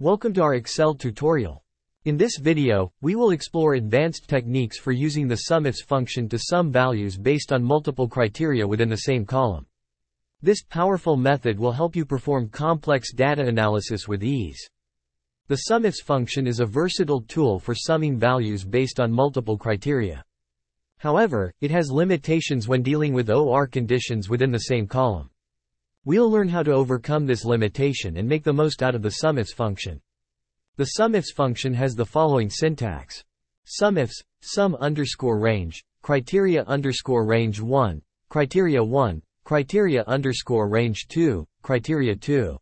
Welcome to our Excel tutorial. In this video, we will explore advanced techniques for using the SUMIFS function to sum values based on multiple criteria within the same column. This powerful method will help you perform complex data analysis with ease. The SUMIFS function is a versatile tool for summing values based on multiple criteria. However, it has limitations when dealing with OR conditions within the same column. We'll learn how to overcome this limitation and make the most out of the SUMIFS function. The SUMIFS function has the following syntax. SUMIFS, sum underscore range, criteria underscore range 1, criteria 1, criteria underscore range 2, criteria 2.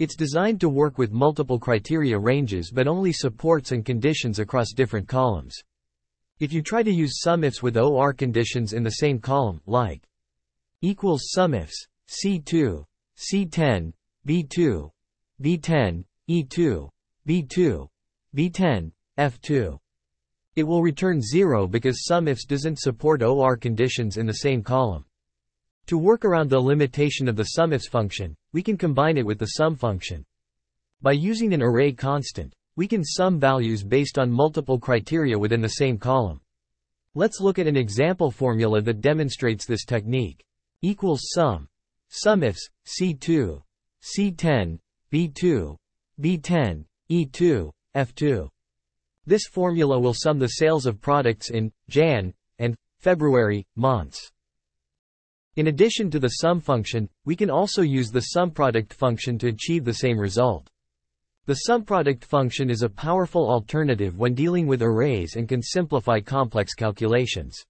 It's designed to work with multiple criteria ranges but only supports and conditions across different columns. If you try to use SUMIFS with OR conditions in the same column, like equals SUMIFS, C2, C10, B2, B10, E2, B2, B10, F2. It will return 0 because SUMIFS doesn't support OR conditions in the same column. To work around the limitation of the SUMIFS function, we can combine it with the sum function. By using an array constant, we can sum values based on multiple criteria within the same column. Let's look at an example formula that demonstrates this technique. Equals sum SUMIFS, C2, C10, B2, B10, E2, F2. This formula will sum the sales of products in Jan and February months. In addition to the sum function, we can also use the sumProduct function to achieve the same result. The sumProduct function is a powerful alternative when dealing with arrays and can simplify complex calculations.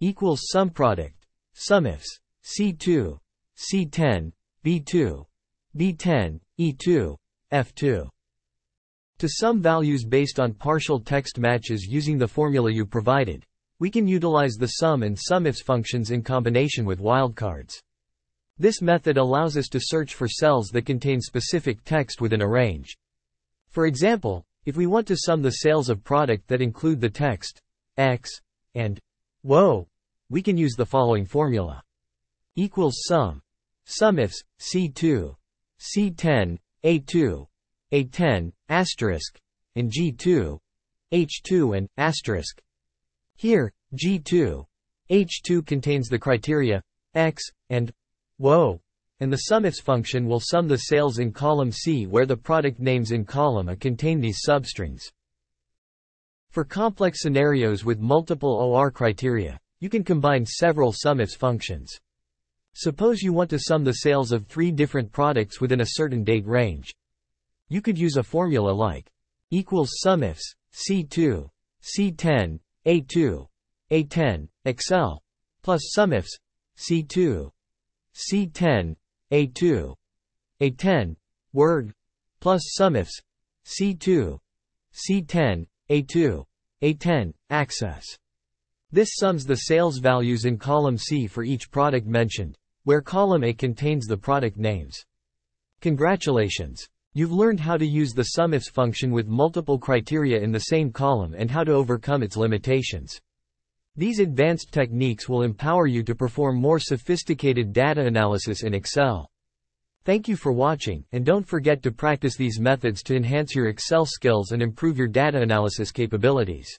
Equals sum sumProduct, SUMIFS, C2, C10, B2, B10, E2, F2. To sum values based on partial text matches using the formula you provided, we can utilize the sum and SUMIFS functions in combination with wildcards. This method allows us to search for cells that contain specific text within a range. For example, if we want to sum the sales of product that include the text X and Whoa, we can use the following formula. Equals sum SUMIFS, C2, C10, A2, A10, asterisk, and G2, H2 and asterisk. Here, G2, H2 contains the criteria X and Whoa, and the SUMIFS function will sum the sales in column C where the product names in column A contain these substrings. For complex scenarios with multiple OR criteria, you can combine several SUMIFS functions. Suppose you want to sum the sales of three different products within a certain date range. You could use a formula like equals SUMIFS, C2, C10, A2, A10, Excel, plus SUMIFS, C2, C10, A2, A10, Word, plus SUMIFS, C2, C10, A2, A10, Access. This sums the sales values in column C for each product mentioned where column A contains the product names. Congratulations! You've learned how to use the SUMIFS function with multiple criteria in the same column and how to overcome its limitations. These advanced techniques will empower you to perform more sophisticated data analysis in Excel. Thank you for watching, and don't forget to practice these methods to enhance your Excel skills and improve your data analysis capabilities.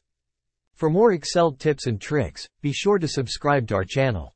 For more Excel tips and tricks, be sure to subscribe to our channel.